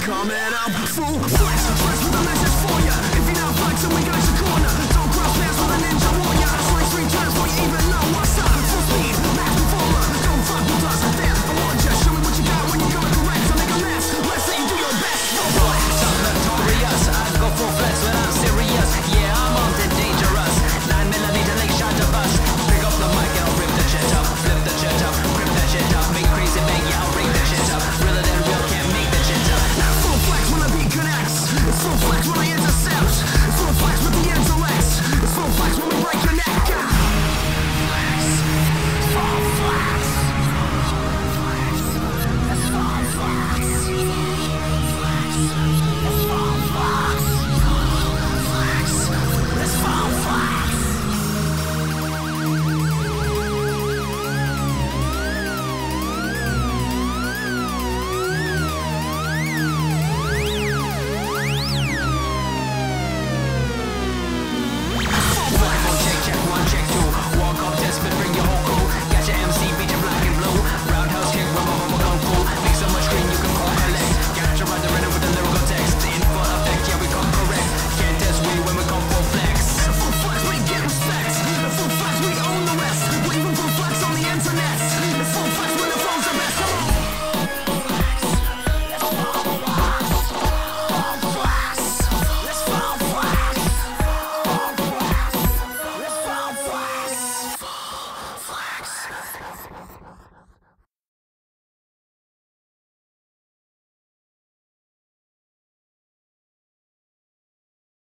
Coming up full flex, flex with a.